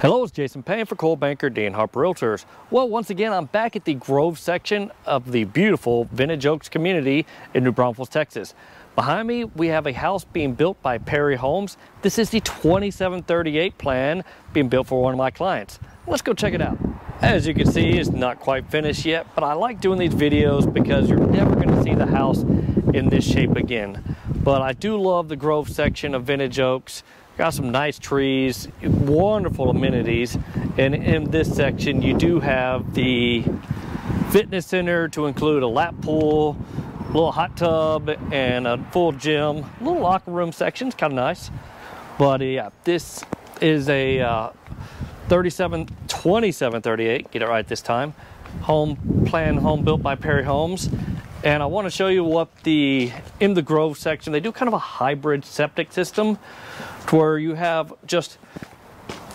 Hello, it's Jason Payne for Coldwell Banker D'Ann Harper Realtors. Well, once again, I'm back at the Grove section of the beautiful Vintage Oaks community in New Braunfels, Texas. Behind me, we have a house being built by Perry Homes. This is the 2738 plan being built for one of my clients. Let's go check it out. As you can see, it's not quite finished yet, but I like doing these videos because you're never gonna see the house in this shape again. But I do love the Grove section of Vintage Oaks. Got some nice trees, wonderful amenities. And in this section, you do have the fitness center to include a lap pool, a little hot tub, and a full gym. Little locker room section, it's kind of nice. But yeah, this is a uh, 37, 2738, get it right this time. Home plan home built by Perry Homes. And I want to show you what the, in the Grove section, they do kind of a hybrid septic system where you have just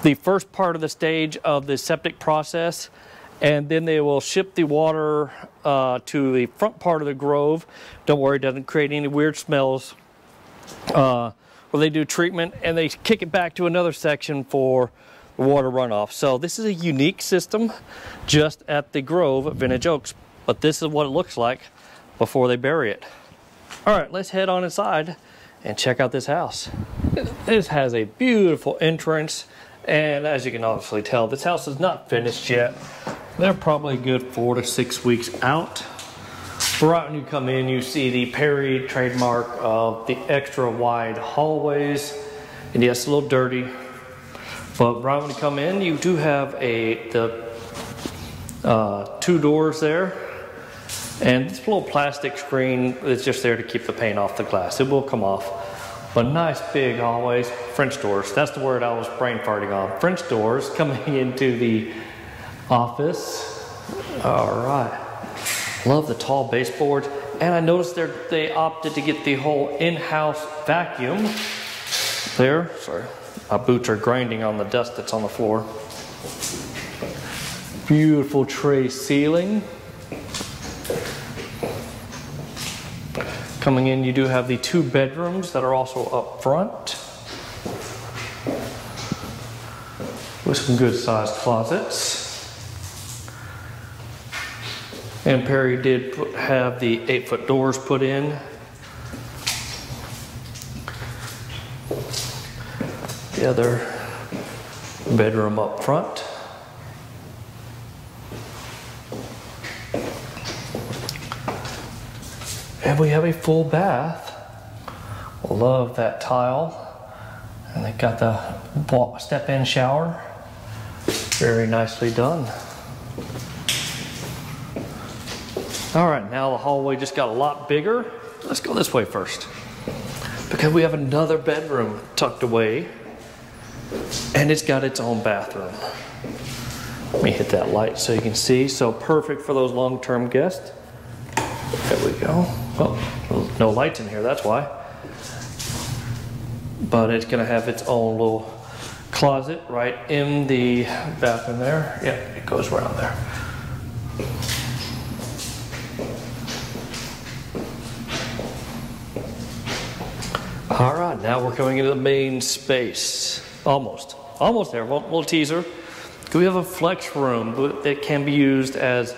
the first part of the stage of the septic process and then they will ship the water uh, to the front part of the grove. Don't worry, it doesn't create any weird smells. Uh, where they do treatment and they kick it back to another section for water runoff. So this is a unique system just at the Grove at Vintage Oaks, but this is what it looks like before they bury it. All right, let's head on inside and check out this house. This has a beautiful entrance and as you can obviously tell, this house is not finished yet. They're probably good four to six weeks out. Right when you come in, you see the Perry trademark of the extra wide hallways. And yes, a little dirty. But right when you come in, you do have a the uh, two doors there. And this little plastic screen is just there to keep the paint off the glass. It will come off. But nice big always French doors. That's the word I was brain farting on. French doors coming into the office. All right. Love the tall baseboards. And I noticed they opted to get the whole in-house vacuum there. Sorry, my boots are grinding on the dust that's on the floor. Beautiful tray ceiling. Coming in, you do have the two bedrooms that are also up front with some good sized closets. And Perry did put, have the eight foot doors put in. The other bedroom up front. And we have a full bath. Love that tile. And they got the step-in shower. Very nicely done. All right, now the hallway just got a lot bigger. Let's go this way first. Because we have another bedroom tucked away and it's got its own bathroom. Let me hit that light so you can see. So perfect for those long-term guests. There we go. Well, no lights in here, that's why. But it's gonna have its own little closet right in the bathroom there. Yeah, it goes around there. All right, now we're coming into the main space. Almost, almost there, one little teaser. We have a flex room that can be used as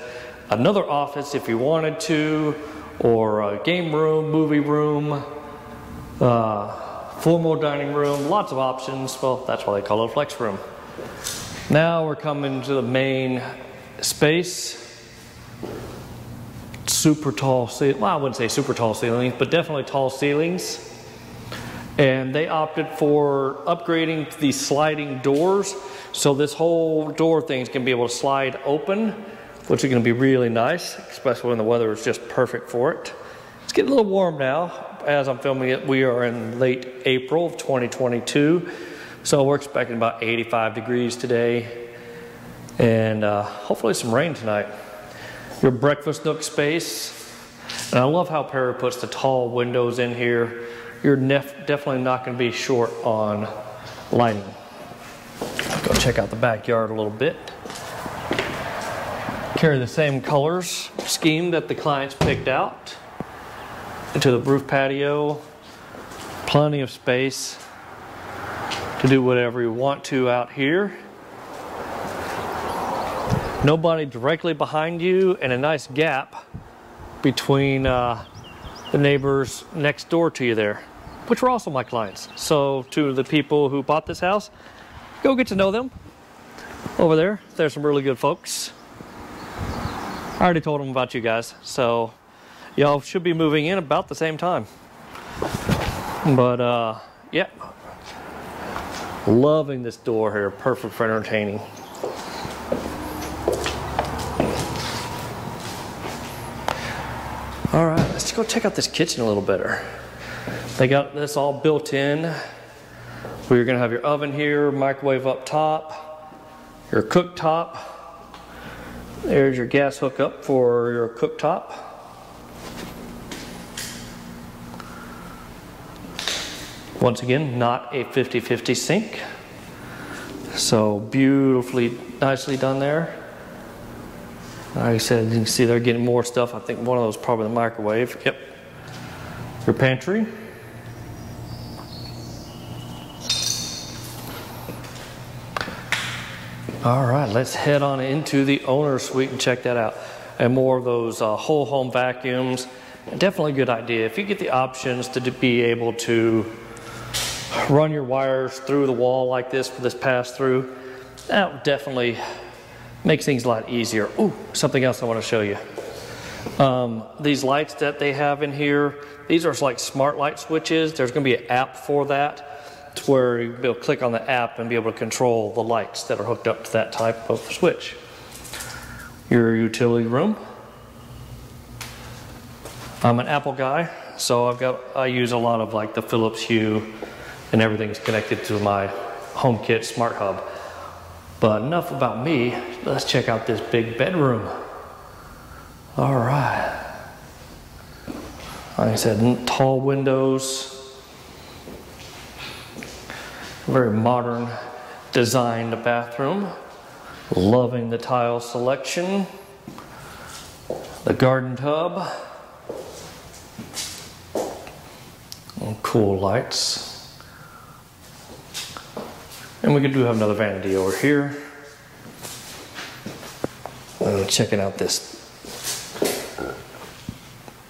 another office if you wanted to, or a game room, movie room, uh, formal dining room, lots of options. Well, that's why they call it a flex room. Now we're coming to the main space. Super tall ceilings, well, I wouldn't say super tall ceilings, but definitely tall ceilings. And they opted for upgrading the sliding doors. So this whole door thing is gonna be able to slide open which is going to be really nice, especially when the weather is just perfect for it. It's getting a little warm now. As I'm filming it, we are in late April of 2022. So we're expecting about 85 degrees today and uh, hopefully some rain tonight. Your breakfast nook space. And I love how Perry puts the tall windows in here. You're definitely not going to be short on lighting. Go check out the backyard a little bit carry the same colors scheme that the clients picked out into the roof patio. Plenty of space to do whatever you want to out here. nobody directly behind you, and a nice gap between uh, the neighbors next door to you there, which were also my clients. So to the people who bought this house, go get to know them. Over there, there's some really good folks. I already told them about you guys, so y'all should be moving in about the same time. But uh, yeah, loving this door here, perfect for entertaining. All right, let's go check out this kitchen a little better. They got this all built in. You're gonna have your oven here, microwave up top, your cooktop. There's your gas hookup for your cooktop. Once again, not a 50-50 sink. So beautifully, nicely done there. Like I said, you can see they're getting more stuff. I think one of those probably the microwave. Yep. Your pantry. All right, let's head on into the owner suite and check that out. And more of those uh, whole home vacuums. Definitely a good idea. If you get the options to be able to run your wires through the wall like this for this pass through, that definitely makes things a lot easier. Oh, something else I want to show you. Um, these lights that they have in here, these are like smart light switches. There's going to be an app for that to where you'll be able to click on the app and be able to control the lights that are hooked up to that type of switch. Your utility room. I'm an Apple guy, so I've got I use a lot of like the Philips Hue and everything's connected to my HomeKit smart hub. But enough about me. Let's check out this big bedroom. All right. Like I said, tall windows. Very modern designed bathroom. Loving the tile selection. The garden tub. And cool lights. And we do have another vanity over here. Checking out this.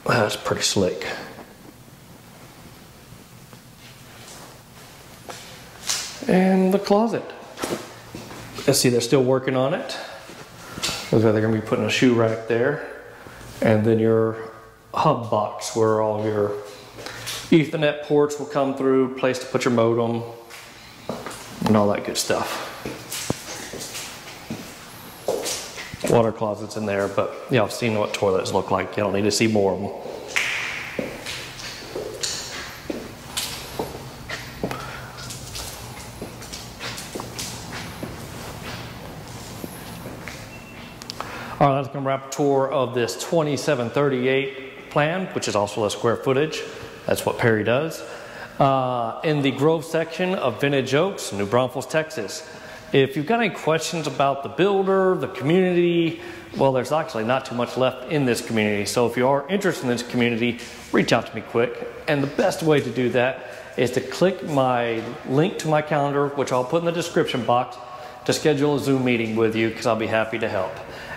That's pretty slick. And the closet. Let's see, they're still working on it. They're gonna be putting a shoe rack there. And then your hub box where all your ethernet ports will come through, place to put your modem, and all that good stuff. Water closets in there, but yeah, I've seen what toilets look like. You don't need to see more of them. All right, let's come wrap tour of this 2738 plan, which is also the square footage. That's what Perry does uh, in the Grove section of Vintage Oaks, New Braunfels, Texas. If you've got any questions about the builder, the community, well, there's actually not too much left in this community. So if you are interested in this community, reach out to me quick. And the best way to do that is to click my link to my calendar, which I'll put in the description box, to schedule a Zoom meeting with you because I'll be happy to help.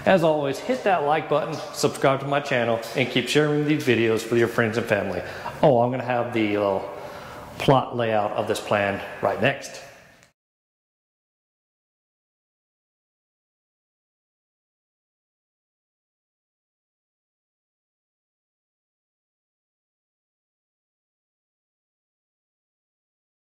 As always, hit that like button, subscribe to my channel, and keep sharing these videos with your friends and family. Oh, I'm to have the little plot layout of this plan right next.